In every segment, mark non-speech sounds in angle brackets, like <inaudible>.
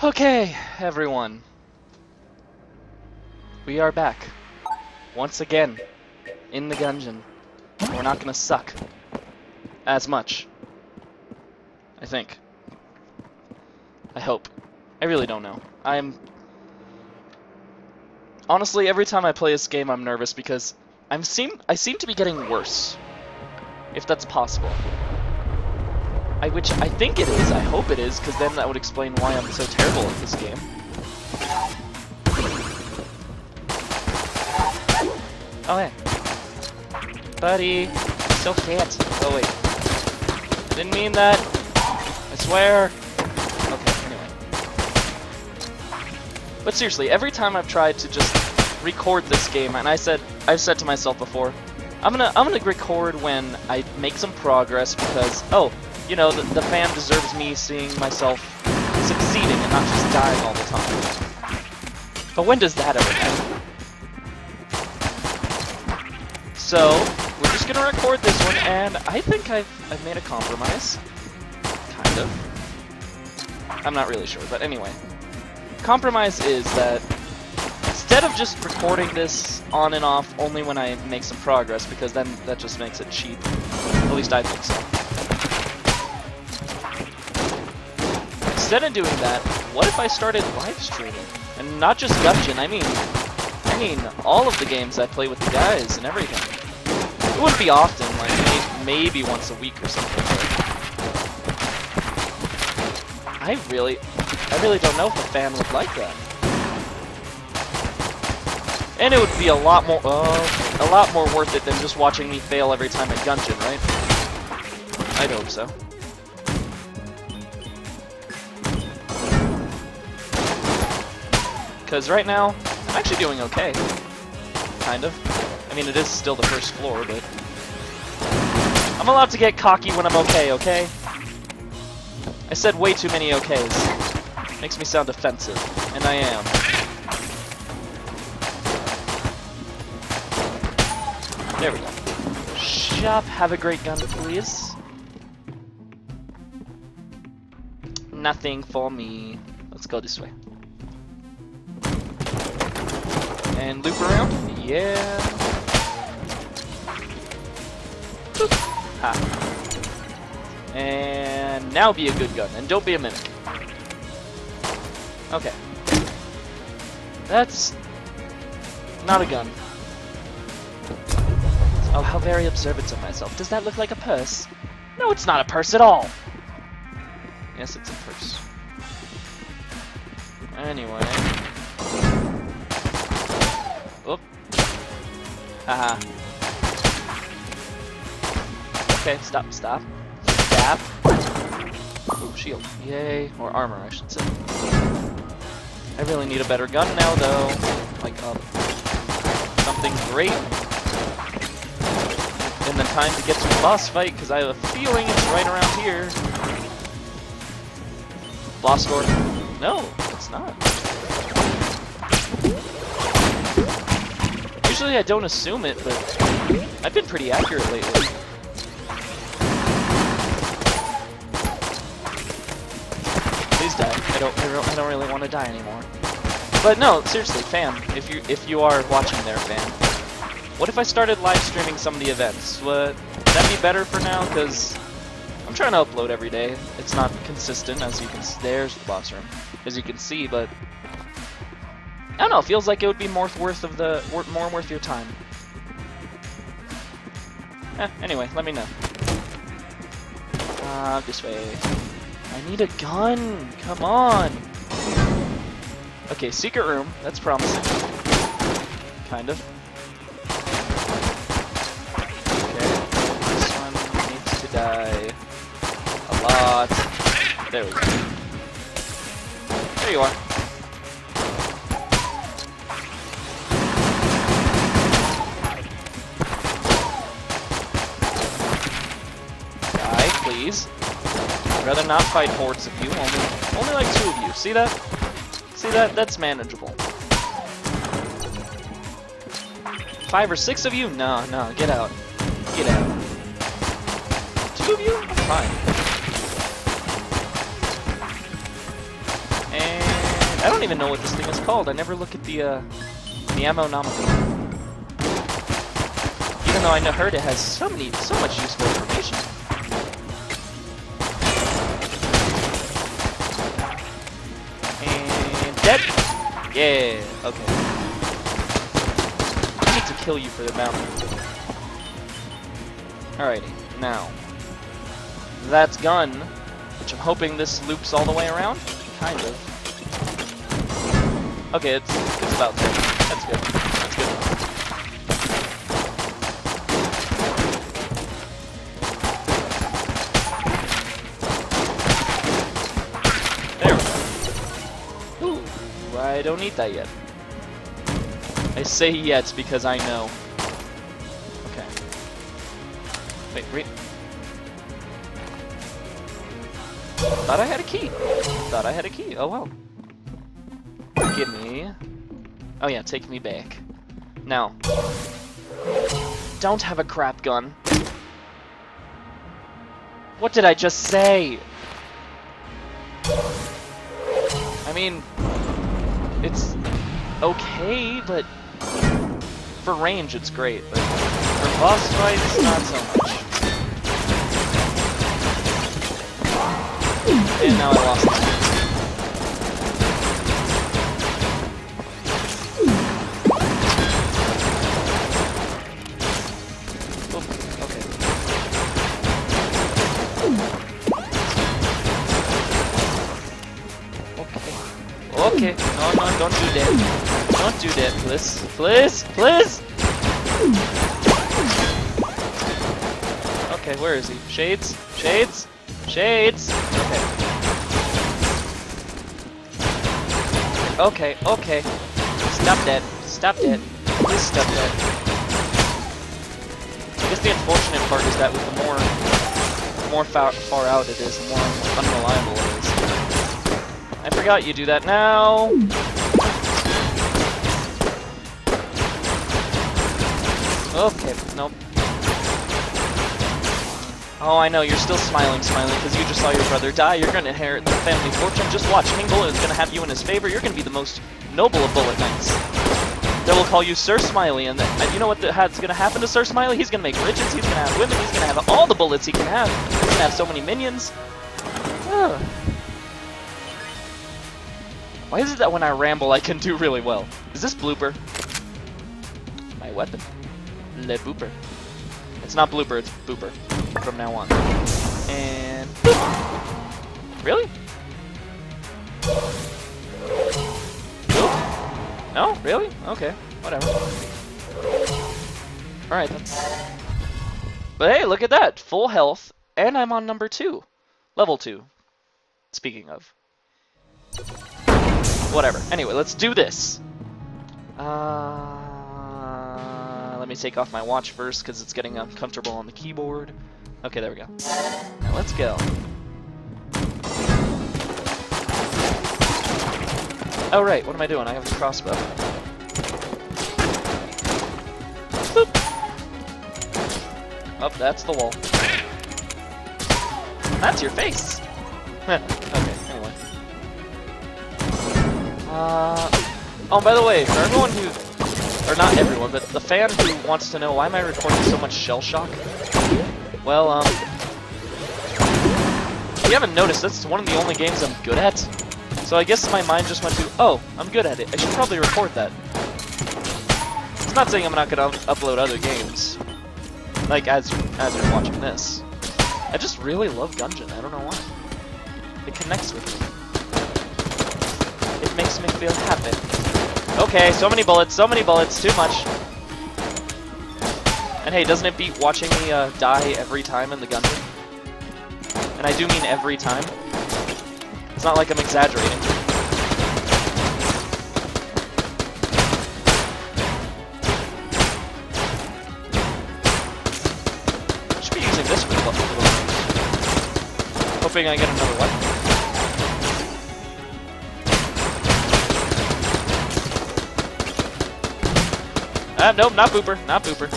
Okay, everyone. We are back. Once again. In the dungeon. We're not gonna suck. As much. I think. I hope. I really don't know. I'm... Honestly, every time I play this game, I'm nervous because I'm seem I seem to be getting worse. If that's possible. I which I think it is. I hope it is, because then that would explain why I'm so terrible at this game. Oh yeah. buddy, still can't. Oh wait, didn't mean that. I swear. Okay, anyway. But seriously, every time I've tried to just record this game, and I said I've said to myself before, I'm gonna I'm gonna record when I make some progress because oh you know, the, the fan deserves me seeing myself succeeding and not just dying all the time. But when does that ever happen? So, we're just gonna record this one, and I think I've, I've made a compromise. Kind of. I'm not really sure, but anyway. Compromise is that instead of just recording this on and off only when I make some progress, because then that just makes it cheap. At least I think so. Instead of doing that, what if I started live streaming? And not just Gungeon, I mean, I mean all of the games I play with the guys and everything. It wouldn't be often, like may maybe once a week or something. I really, I really don't know if a fan would like that. And it would be a lot more, uh, a lot more worth it than just watching me fail every time at Gungeon, right? I'd hope so. Because right now, I'm actually doing okay. Kind of. I mean, it is still the first floor, but... I'm allowed to get cocky when I'm okay, okay? I said way too many okays. Makes me sound offensive, and I am. There we go. Shop, have a great gun, please. Nothing for me. Let's go this way. And loop around? Yeah. Ha. And now be a good gun, and don't be a mimic. Okay. That's not a gun. Oh, how very observant of myself. Does that look like a purse? No, it's not a purse at all! Yes, it's a purse. Anyway. Oop. Haha. Okay, stop, stop. Stab. Ooh, shield. Yay. Or armor, I should say. I really need a better gun now, though. Like, um, something great. And the time to get to the boss fight, because I have a feeling it's right around here. Boss door. No, it's not. Usually I don't assume it, but I've been pretty accurate lately. Please die. I don't, I don't, I don't really want to die anymore. But no, seriously, fam, if you if you are watching there, fam, what if I started live streaming some of the events? Would that be better for now? Because I'm trying to upload every day. It's not consistent, as you can. There's the boss room, as you can see, but I don't know. It Feels like it would be more worth of the more worth your time. Eh, anyway, let me know. Uh, this way. I need a gun. Come on. Okay, secret room. That's promising. Kind of. Okay, this one needs to die a lot. There we go. There you are. Rather not fight hordes of you. Only, only like two of you. See that? See that? That's manageable. Five or six of you? No, no. Get out. Get out. Two of you? I'm fine. And I don't even know what this thing is called. I never look at the uh, the ammonometer. Even though I know heard it has so many, so much useful information. Yeah. Okay. I need to kill you for the mountain. Alrighty. Now, that's gun, which I'm hoping this loops all the way around. Kind of. Okay, it's it's about there. That's good. I don't need that yet. I say yet because I know. Okay. Wait, wait. Thought I had a key. Thought I had a key. Oh well. Give me. Oh yeah, take me back. Now. Don't have a crap gun. What did I just say? I mean, it's okay, but for range it's great, but for boss fights, not so much. And now I lost don't do that. Don't do that, please. Please, please! Okay, where is he? Shades? Shades? Shades! Okay. Okay, okay. Stop that. Stop that. Please stop that. I guess the unfortunate part is that with the more the more far, far out it is, the more unreliable it is. I forgot you do that now. Okay, nope. Oh, I know, you're still smiling, smiling, because you just saw your brother die. You're gonna inherit the family fortune. Just watch, King Bullet is gonna have you in his favor. You're gonna be the most noble of Bullet Knights. They will call you Sir Smiley, and, and you know what's gonna happen to Sir Smiley? He's gonna make riches, he's gonna have women, he's gonna have all the bullets he can have. He's gonna have so many minions. Ugh. Why is it that when I ramble I can do really well? Is this Blooper? My weapon. Le Booper. It's not Blooper, it's Booper. From now on. And... Really? Boop? No? Really? Okay. Whatever. Alright, that's... But hey, look at that! Full health, and I'm on number two. Level two. Speaking of. Whatever. Anyway, let's do this. Uh, let me take off my watch first because it's getting uncomfortable on the keyboard. Okay, there we go. Now let's go. Oh right, what am I doing? I have a crossbow. Boop. Oh, that's the wall. That's your face. <laughs> okay, anyway. Uh, oh, by the way, for everyone who, or not everyone, but the fan who wants to know why am I recording so much shell shock? Well, um, if you haven't noticed, that's one of the only games I'm good at. So I guess my mind just went to, oh, I'm good at it. I should probably record that. It's not saying I'm not gonna upload other games, like as as you're watching this. I just really love Gungeon. I don't know why. It connects with me. It makes me feel happy. Okay, so many bullets, so many bullets, too much. And hey, doesn't it beat watching me uh, die every time in the Gungeon? And I do mean every time. It's not like I'm exaggerating. Should be using this for. Hoping I get another weapon. Nope, not Booper, not Booper.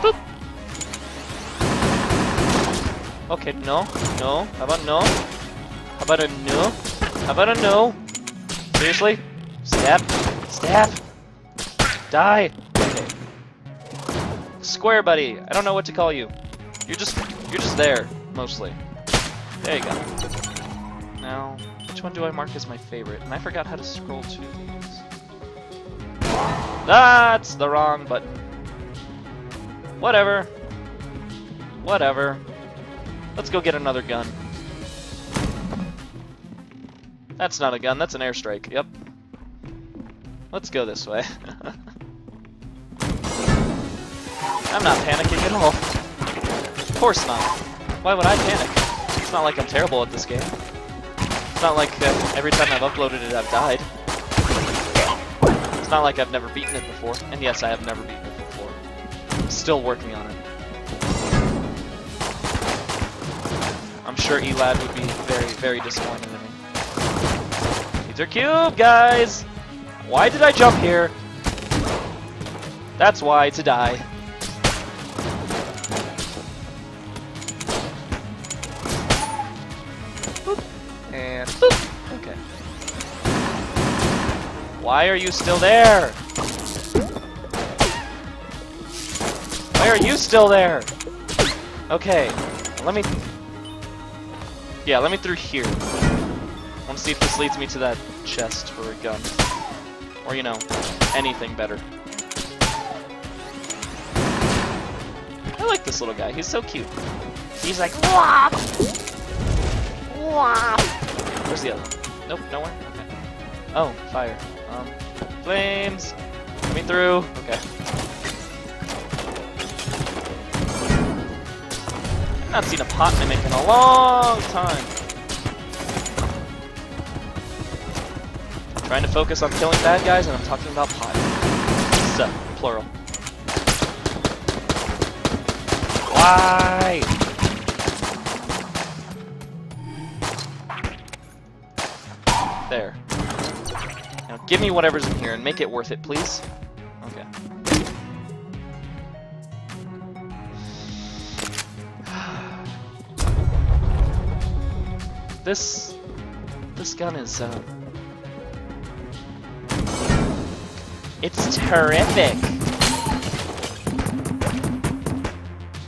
Boop. Okay, no, no, how about no? How about a no? How about a no? Seriously? Stab? Stab? Die! Okay. Square buddy. I don't know what to call you. You're just you're just there, mostly. There you go. Now, which one do I mark as my favorite? And I forgot how to scroll to. That's the wrong button. Whatever. Whatever. Let's go get another gun. That's not a gun, that's an airstrike. Yep. Let's go this way. <laughs> I'm not panicking at all. Of course not. Why would I panic? It's not like I'm terrible at this game. It's not like uh, every time I've uploaded it I've died. It's not like I've never beaten it before. And yes, I have never beaten it before. I'm still working on it. I'm sure Elad would be very, very disappointed in me. Are cube, guys! Why did I jump here? That's why, to die. Why are you still there? Why are you still there? Okay, let me... Yeah, let me through here. I want to see if this leads me to that chest for a gun. Or, you know, anything better. I like this little guy. He's so cute. He's like, Wah! Wah! Where's the other one? Nope, nowhere? Okay. Oh, fire. Um, flames! Me through. Okay. Not seen a pot mimic in a long time. Trying to focus on killing bad guys, and I'm talking about pot. So, plural. Why? Now give me whatever's in here and make it worth it, please. Okay. <sighs> This this gun is uh It's terrific.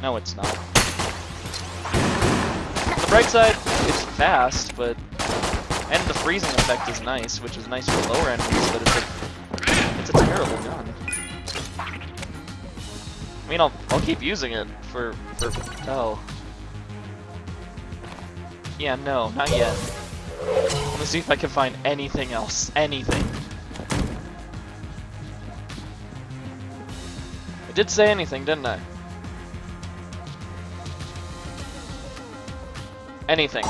No, it's not. On the bright side, it's fast, but and the freezing effect is nice, which is nice for lower enemies, but it's a it's a terrible gun. I mean, I'll I'll keep using it for for oh. Yeah, no, not yet. Let me see if I can find anything else. Anything. I did say anything, didn't I? Anything.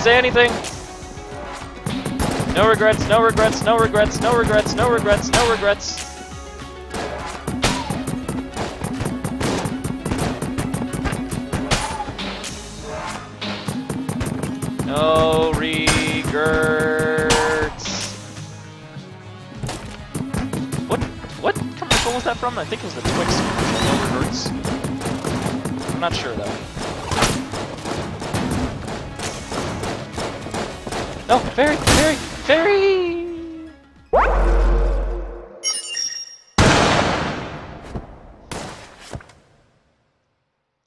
I did say anything. No regrets, no regrets, no regrets, no regrets, no regrets, no regrets. No regrets. What what commercial was that from? I think it was the Twix commercial. No regrets. I'm not sure though. No, fairy, fairy, fairy!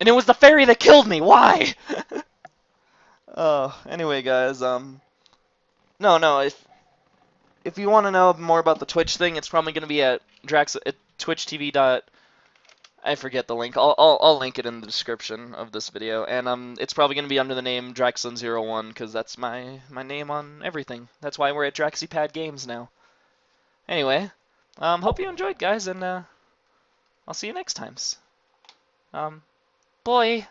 And it was the fairy that killed me. Why? <laughs> Oh, anyway, guys, um, no, no, if if you want to know more about the Twitch thing, it's probably going to be at Drax at twitchtv dot. I forget the link. I'll, I'll I'll link it in the description of this video, and um, it's probably going to be under the name Draxlin01 because that's my my name on everything. That's why we're at Draxipad Games now. Anyway, um, hope you enjoyed, guys, and uh, I'll see you next times. Um, boy.